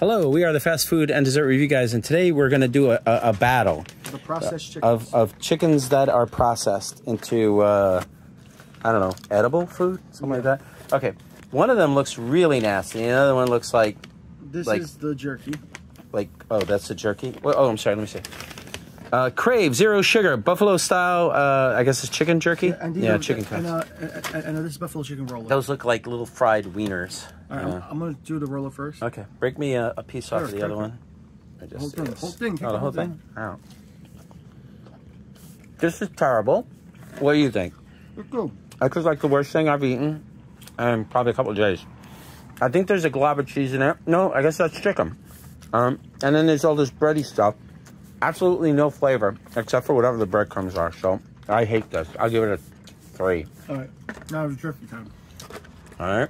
Hello, we are the fast food and dessert review guys, and today we're going to do a, a, a battle The processed chickens. of, of chickens that are processed into, uh, I don't know, edible food? Something like that. Okay, one of them looks really nasty, and the other one looks like, this like- is the jerky. like oh, that's the jerky? Well, oh, I'm sorry, let me see. Uh, Krave, zero sugar, buffalo style, uh, I guess it's chicken jerky? And yeah, are, chicken and, uh, and, and, uh, this is buffalo chicken roller. Those look like little fried wieners. All right, I'm, I'm gonna do the roller first. Okay, break me a, a piece off Sure, of the other one. I just Whole thing, yes. whole thing, Oh, the the whole whole thing. Out. This is terrible. What do you think? Let's go. This is like the worst thing I've eaten in probably a couple of days. I think there's a glob of cheese in there. No, I guess that's chicken. Um, and then there's all this bready stuff. Absolutely no flavor except for whatever the breadcrumbs are. So I hate this. I'll give it a three. All right, now it's jerky time. All right.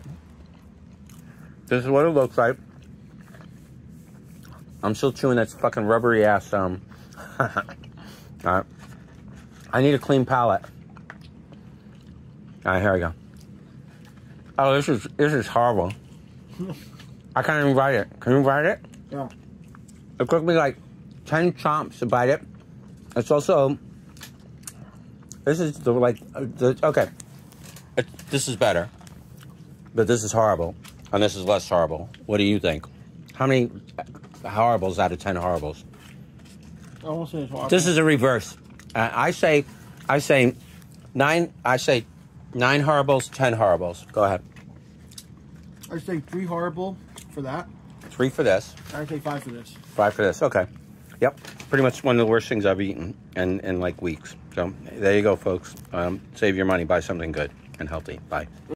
This is what it looks like. I'm still chewing that fucking rubbery ass. Um. All right. I need a clean palate. All right, here we go. Oh, this is this is horrible. I can't even write it. Can you write it? Yeah. It took me like ten chomps to bite it. It's also. This is the like uh, the okay. It, this is better, but this is horrible, and this is less horrible. What do you think? How many horribles out of ten horribles? I won't say it's hard. This is a reverse. Uh, I say, I say, nine. I say, nine horribles, ten horribles. Go ahead. I say three horrible for that. Three for this, I say five for this. five for this. Okay. Yep. Pretty much one of the worst things I've eaten in in like weeks. So there you go, folks. Um, save your money, buy something good and healthy. Bye.